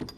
you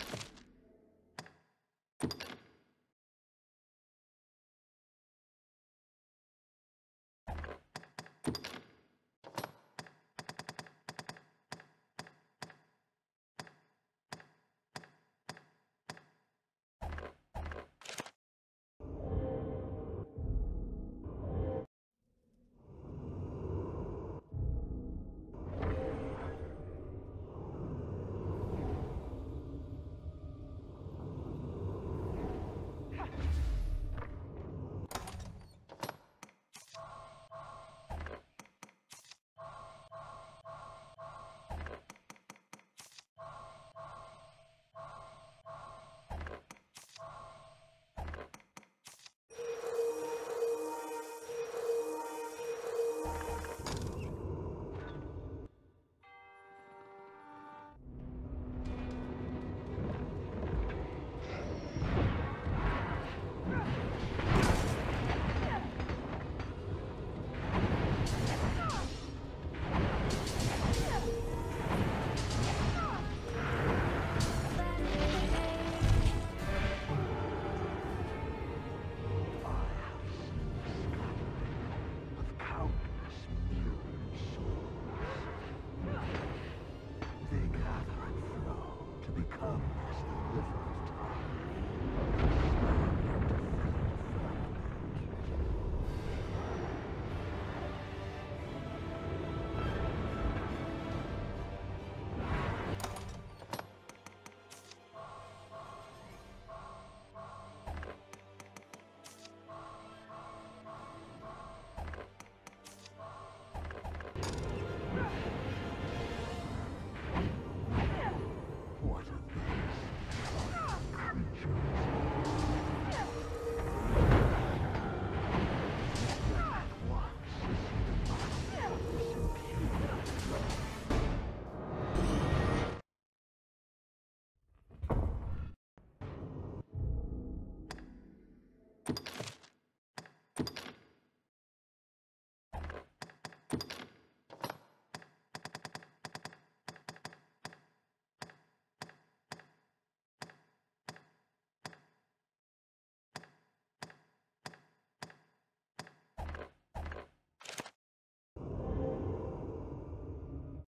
come.